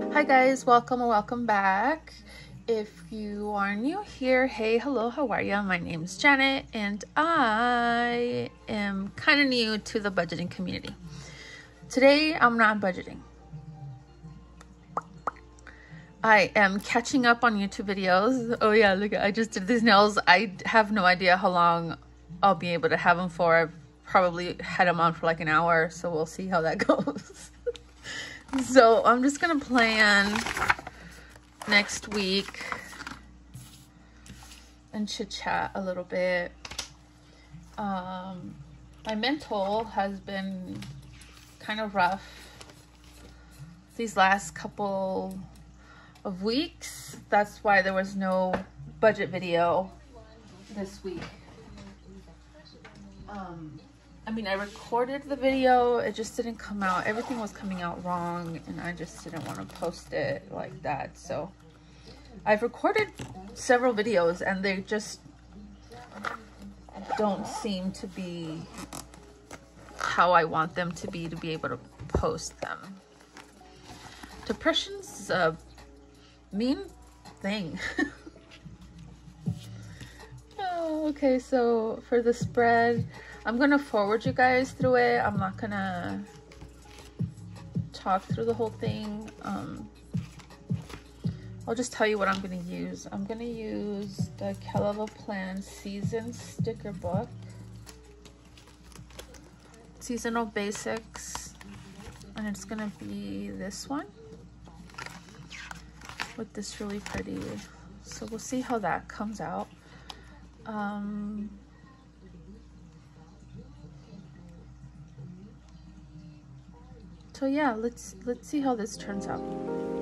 Hi guys, welcome and welcome back. If you are new here, hey, hello, how are you? My name is Janet and I am kind of new to the budgeting community. Today, I'm not budgeting. I am catching up on YouTube videos. Oh yeah, look, I just did these nails. I have no idea how long I'll be able to have them for. I've probably had them on for like an hour, so we'll see how that goes. So I'm just gonna plan next week and chit chat a little bit. Um, my mental has been kind of rough these last couple of weeks. That's why there was no budget video this week. Um, I mean, I recorded the video, it just didn't come out. Everything was coming out wrong, and I just didn't want to post it like that. So, I've recorded several videos, and they just don't seem to be how I want them to be to be able to post them. Depression's a mean thing. oh, okay, so for the spread, I'm gonna forward you guys through it. I'm not gonna talk through the whole thing. Um, I'll just tell you what I'm gonna use. I'm gonna use the Kell of a Plan Season Sticker Book. Seasonal Basics. And it's gonna be this one with this really pretty. So we'll see how that comes out. Um, so yeah, let's let's see how this turns out.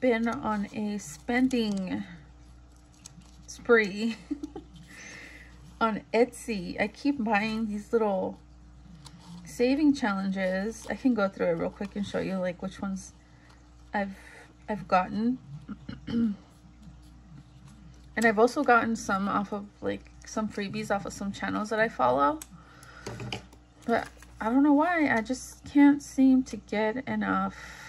Been on a spending spree on Etsy. I keep buying these little saving challenges. I can go through it real quick and show you like which ones I've I've gotten. And I've also gotten some off of like some freebies off of some channels that I follow. But I don't know why. I just can't seem to get enough.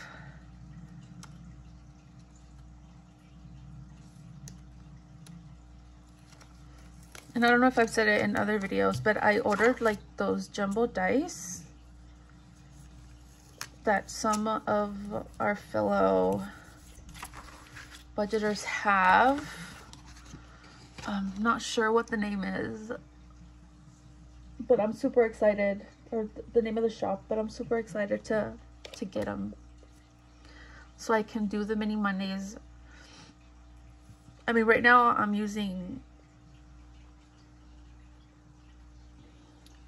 And I don't know if I've said it in other videos, but I ordered like those jumbo dice that some of our fellow budgeters have. I'm not sure what the name is, but I'm super excited, or the name of the shop, but I'm super excited to, to get them. So I can do the mini Mondays. I mean, right now I'm using,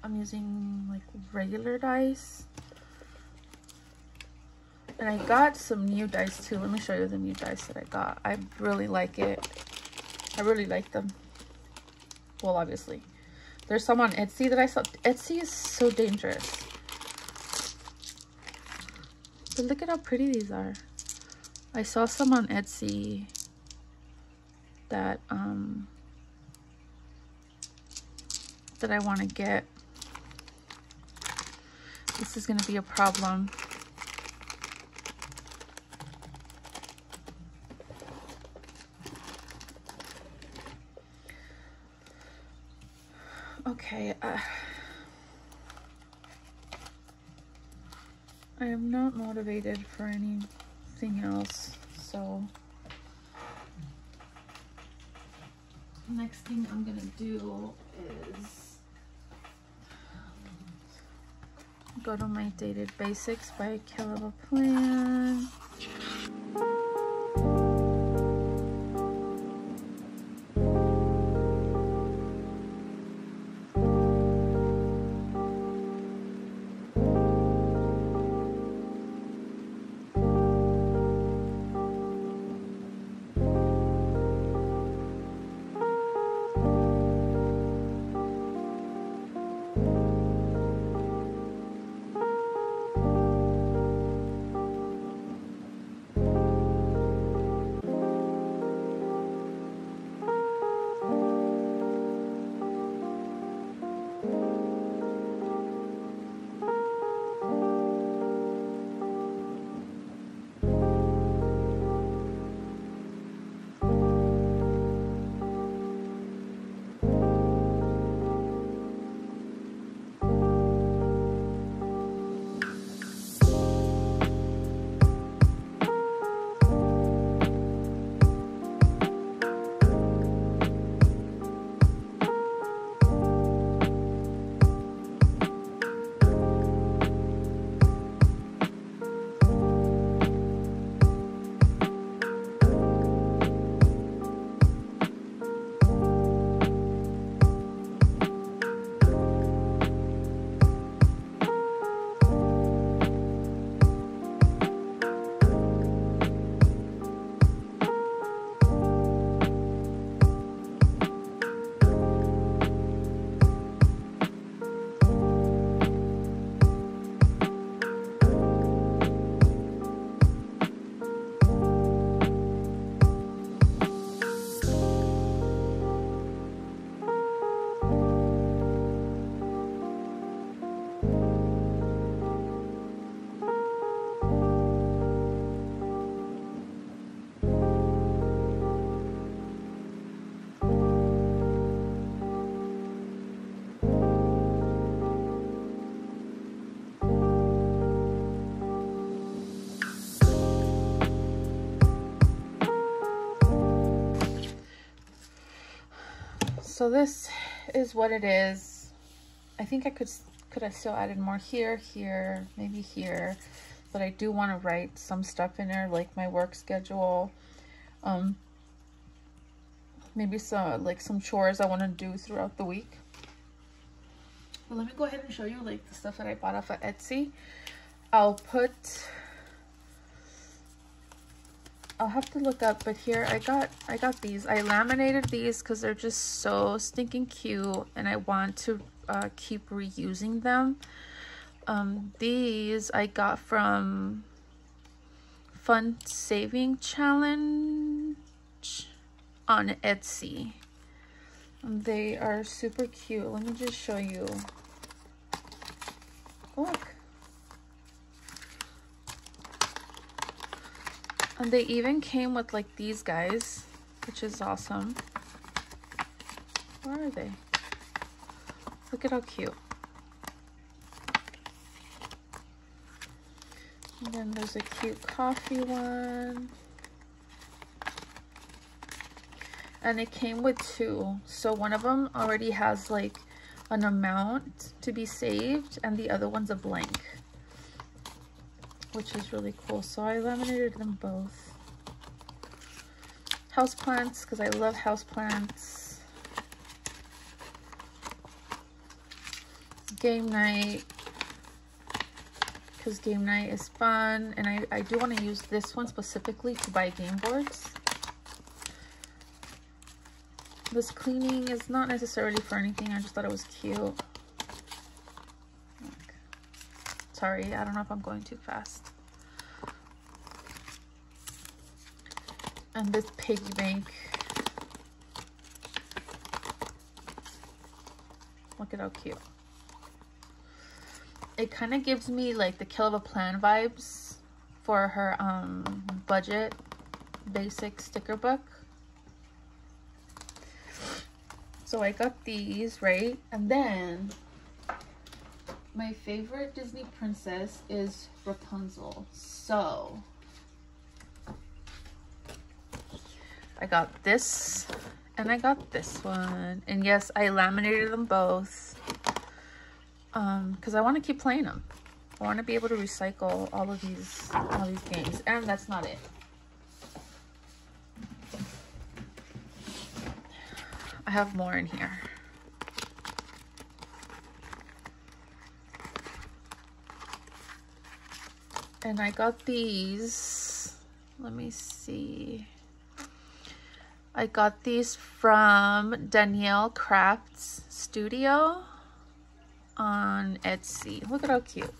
I'm using like regular dice. And I got some new dice too. Let me show you the new dice that I got. I really like it. I really like them. Well, obviously. There's some on Etsy that I saw. Etsy is so dangerous. But look at how pretty these are. I saw some on Etsy that um that I want to get. This is going to be a problem. Okay. Uh, I am not motivated for anything else, so next thing I'm gonna do is go to my Dated Basics by a Plan. So this is what it is. I think I could could have still added more here, here, maybe here. But I do want to write some stuff in there, like my work schedule. Um, maybe some like some chores I want to do throughout the week. But let me go ahead and show you like the stuff that I bought off of Etsy. I'll put I'll have to look up, but here I got I got these. I laminated these because they're just so stinking cute, and I want to uh, keep reusing them. Um, these I got from Fun Saving Challenge. on Etsy. They are super cute. Let me just show you. Look. And they even came with like these guys, which is awesome. Where are they? Look at how cute. And then there's a cute coffee one. And it came with two. So one of them already has like an amount to be saved and the other one's a blank. Which is really cool. So I laminated them both. Houseplants, because I love houseplants. Game night because game night is fun and I, I do want to use this one specifically to buy game boards. This cleaning is not necessarily for anything. I just thought it was cute. Look. Sorry, I don't know if I'm going too fast. And this piggy bank. Look at how cute it kind of gives me like the Kell of a Plan vibes for her um budget basic sticker book so I got these right and then my favorite Disney princess is Rapunzel. So I got this and I got this one. And yes I laminated them both um because i want to keep playing them i want to be able to recycle all of these all these games. And that's not it. I have more in here and i got these let me see I got these from Danielle Crafts Studio on Etsy. Look at how cute.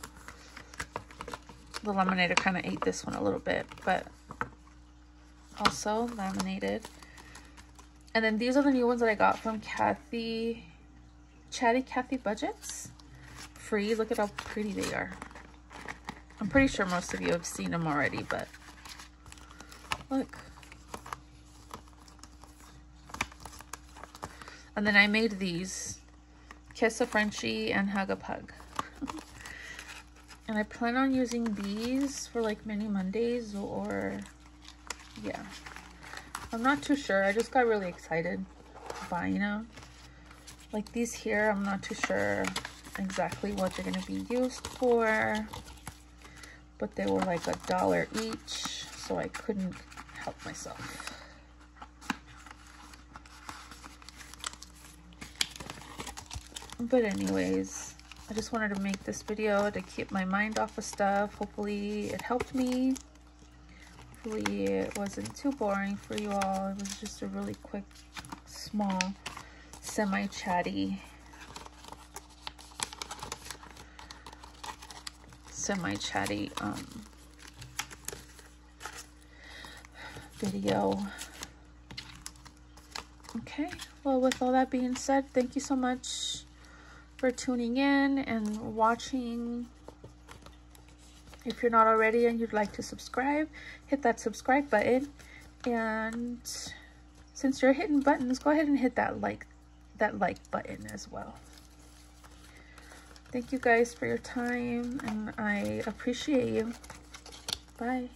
The laminator kind of ate this one a little bit, but also laminated. And then these are the new ones that I got from Kathy, Chatty Kathy Budgets. Free. Look at how pretty they are. I'm pretty sure most of you have seen them already, but look. And then I made these Kiss a Frenchie and Hug a Pug. and I plan on using these for like mini Mondays or yeah. I'm not too sure. I just got really excited buying them. Like these here, I'm not too sure exactly what they're going to be used for. But they were like a dollar each, so I couldn't help myself. But anyways, I just wanted to make this video to keep my mind off of stuff. Hopefully it helped me. Hopefully it wasn't too boring for you all. It was just a really quick, small, semi-chatty semi-chatty um, video. Okay, well with all that being said, thank you so much for tuning in and watching. If you're not already and you'd like to subscribe, hit that subscribe button. And since you're hitting buttons, go ahead and hit that like that like button as well. Thank you guys for your time and I appreciate you. Bye.